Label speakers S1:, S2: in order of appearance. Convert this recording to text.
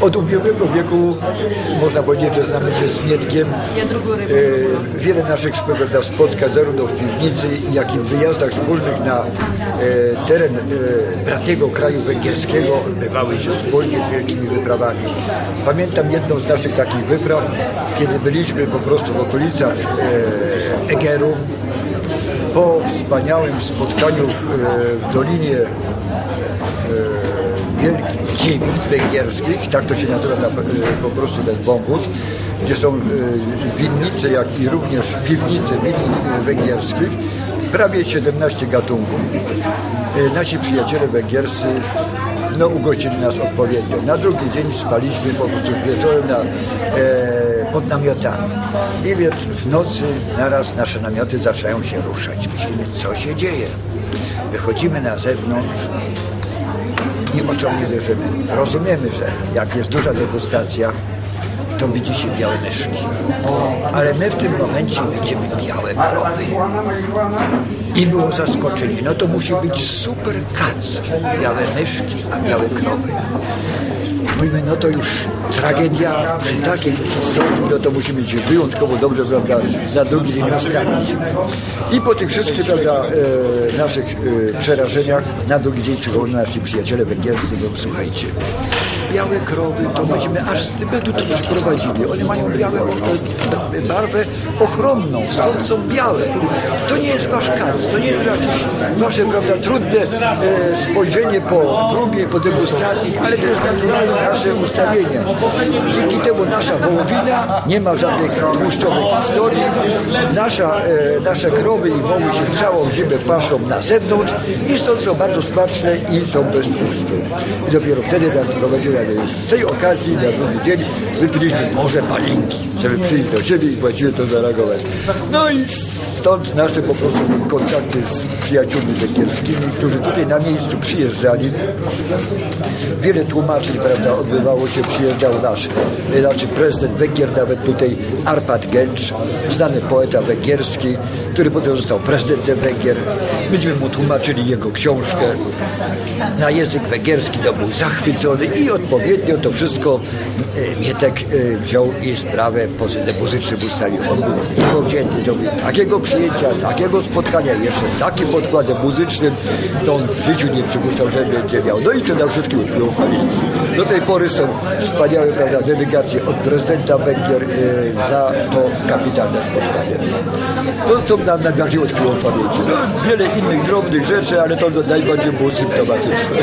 S1: Od ubiegłego wieku można powiedzieć, że znamy się z Mietkiem. E, wiele naszych spotkań zarówno w piwnicy, jak i w wyjazdach wspólnych na e, teren e, bratniego kraju węgierskiego bywały się wspólnie z wielkimi wyprawami. Pamiętam jedną z naszych takich wypraw, kiedy byliśmy po prostu w okolicach Egeru, po wspaniałym spotkaniu w Dolinie Wielkich Dziewic Węgierskich, tak to się nazywa na, po prostu ten wąwóz, gdzie są e, winnice, jak i również piwnice win węgierskich, prawie 17 gatunków. E, Nasi przyjaciele węgierscy no, ugościli nas odpowiednio. Na drugi dzień spaliśmy po prostu wieczorem na, e, pod namiotami. I więc w nocy naraz nasze namioty zaczynają się ruszać. Myślimy, co się dzieje. Wychodzimy na zewnątrz, i oczom nie wierzymy. Rozumiemy, że jak jest duża degustacja, to się białe myszki. Ale my w tym momencie widzimy białe krowy. I było zaskoczenie. No to musi być super kac. Białe myszki, a białe krowy. Mówimy, no to już tragedia przy takiej historii, no to musi być wyjątkowo dobrze, prawda, na drugi dzień ustawić. I po tych wszystkich, prawda, e, naszych e, przerażeniach, na drugi dzień przychodzą nasi przyjaciele węgierscy, mówią, słuchajcie, białe krowy, to myśmy aż z Tybetu to przyprowadzili. One mają białe barwę ochronną, stąd są białe. To nie jest wasz kac, to nie jest jakieś wasze, prawda, trudne e, spojrzenie po próbie, po degustacji, ale to jest naturalne nasze ustawienie. Dzięki temu nasza wołowina nie ma żadnych tłuszczowych historii. Nasza, e, nasze krowy i woły się całą zimę paszą na zewnątrz i są, są bardzo smaczne i są bez tłuszczu. I dopiero wtedy nas prowadziła z tej okazji na drugi dzień wypiliśmy morze palinki, żeby przyjść do siebie i właściwie to zareagować. No i stąd nasze po prostu kontakty z przyjaciółmi węgierskimi, którzy tutaj na miejscu przyjeżdżali. Wiele tłumaczeń, prawda, odbywało się, przyjeżdżał nasz, znaczy prezydent Węgier, nawet tutaj Arpad Gęcz, znany poeta węgierski, który potem został prezydentem Węgier. Myśmy mu tłumaczyli jego książkę na język węgierski, to był zachwycony i odpowiednio to wszystko e, Mietek e, wziął i sprawę pozytywnie muzycznym ustawił. On był niepowzięty, zrobił takiego przyjęcia, takiego spotkania, jeszcze z takim podkładem muzycznym, to on w życiu nie przypuszczał, że będzie miał. No i to na wszystkim odkrył Do tej pory są wspaniałe prawda, dedykacje od prezydenta Węgier e, za to kapitalne spotkanie. No co nam najbardziej odkryło w pamięci. No, wiele innych drobnych rzeczy, ale to najbardziej było symptomatyczne.